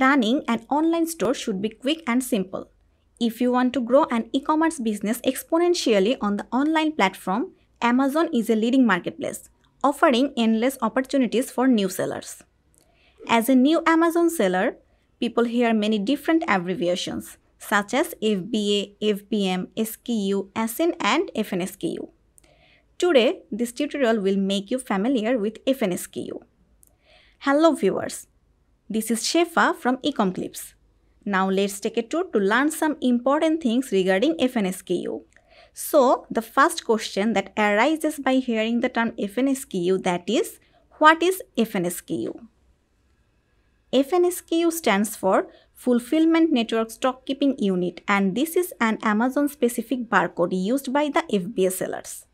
Running an online store should be quick and simple. If you want to grow an e-commerce business exponentially on the online platform, Amazon is a leading marketplace, offering endless opportunities for new sellers. As a new Amazon seller, people hear many different abbreviations such as FBA, FBM, SKU, ASIN and FNSKU. Today, this tutorial will make you familiar with FNSKU. Hello viewers, this is Shefa from Ecomclips. Now let's take a tour to learn some important things regarding FNSKU. So, the first question that arises by hearing the term FNSKU that is, what is FNSKU? FNSKU stands for Fulfillment Network Stock Keeping Unit and this is an Amazon specific barcode used by the FBA sellers.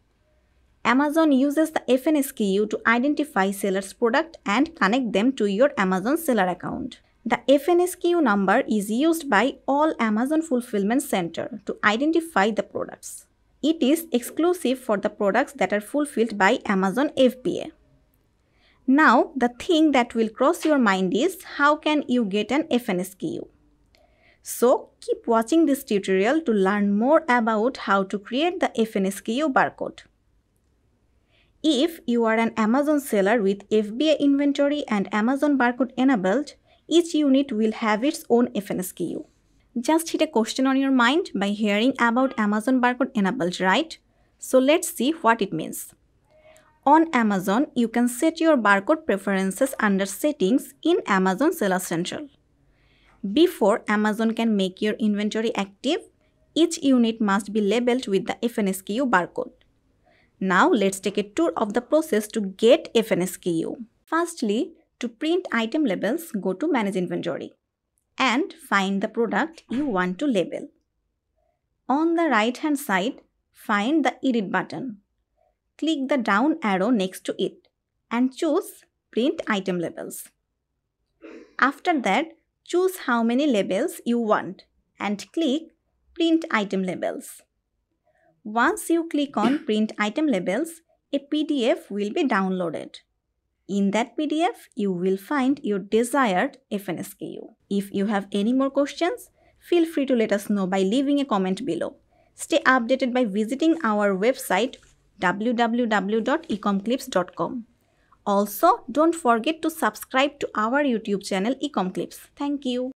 Amazon uses the FNSKU to identify seller's product and connect them to your Amazon seller account. The FNSKU number is used by all Amazon Fulfillment Center to identify the products. It is exclusive for the products that are fulfilled by Amazon FBA. Now, the thing that will cross your mind is how can you get an FNSKU? So, keep watching this tutorial to learn more about how to create the FNSKU barcode. If you are an Amazon seller with FBA inventory and Amazon barcode enabled, each unit will have its own FNSKU. Just hit a question on your mind by hearing about Amazon barcode enabled, right? So let's see what it means. On Amazon, you can set your barcode preferences under settings in Amazon Seller Central. Before Amazon can make your inventory active, each unit must be labeled with the FNSKU barcode. Now let's take a tour of the process to get FNSKU. Firstly, to print item labels, go to Manage Inventory and find the product you want to label. On the right hand side, find the Edit button. Click the down arrow next to it and choose Print Item Labels. After that, choose how many labels you want and click Print Item Labels. Once you click on print item labels, a PDF will be downloaded. In that PDF, you will find your desired FNSKU. If you have any more questions, feel free to let us know by leaving a comment below. Stay updated by visiting our website www.ecomclips.com. Also, don't forget to subscribe to our YouTube channel Ecomclips. Thank you.